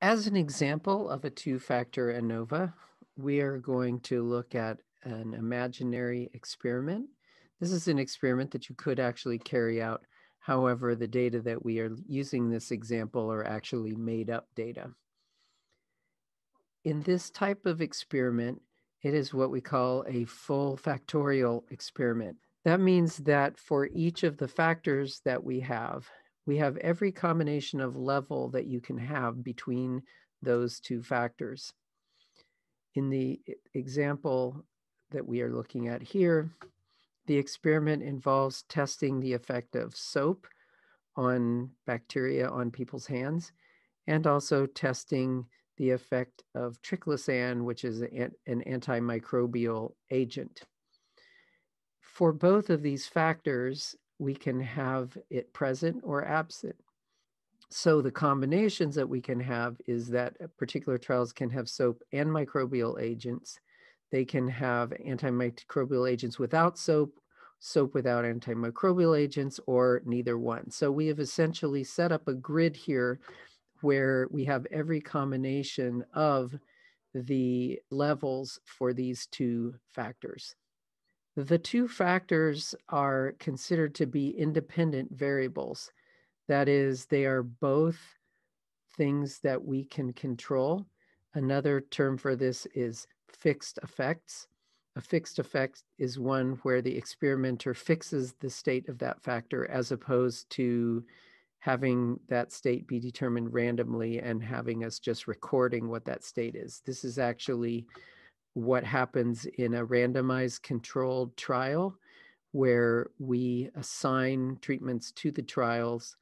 As an example of a two-factor ANOVA, we are going to look at an imaginary experiment. This is an experiment that you could actually carry out. However, the data that we are using this example are actually made up data. In this type of experiment, it is what we call a full factorial experiment. That means that for each of the factors that we have, we have every combination of level that you can have between those two factors. In the example that we are looking at here, the experiment involves testing the effect of soap on bacteria on people's hands and also testing the effect of triclosan, which is an antimicrobial agent. For both of these factors, we can have it present or absent. So the combinations that we can have is that particular trials can have soap and microbial agents. They can have antimicrobial agents without soap, soap without antimicrobial agents, or neither one. So we have essentially set up a grid here where we have every combination of the levels for these two factors. The two factors are considered to be independent variables. That is, they are both things that we can control. Another term for this is fixed effects. A fixed effect is one where the experimenter fixes the state of that factor as opposed to having that state be determined randomly and having us just recording what that state is. This is actually what happens in a randomized controlled trial where we assign treatments to the trials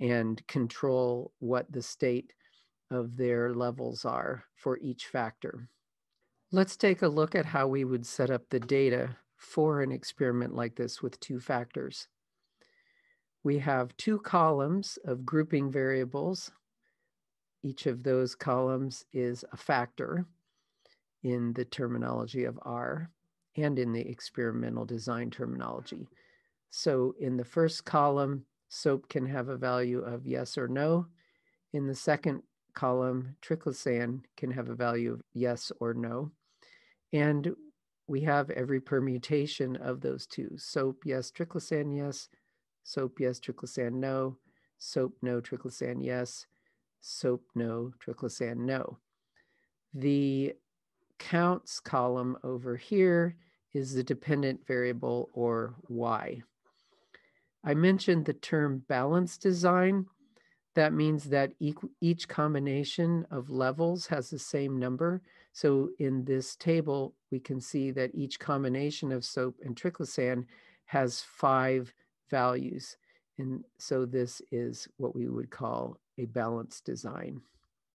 and control what the state of their levels are for each factor. Let's take a look at how we would set up the data for an experiment like this with two factors. We have two columns of grouping variables. Each of those columns is a factor in the terminology of R and in the experimental design terminology. So in the first column, soap can have a value of yes or no. In the second column, triclosan can have a value of yes or no. And we have every permutation of those two. Soap, yes, triclosan, yes. Soap, yes, triclosan, no. Soap, no, triclosan, yes. Soap, no, triclosan, no. The counts column over here is the dependent variable or y. I mentioned the term balance design. That means that each combination of levels has the same number. So in this table, we can see that each combination of soap and triclosan has five values. And so this is what we would call a balanced design.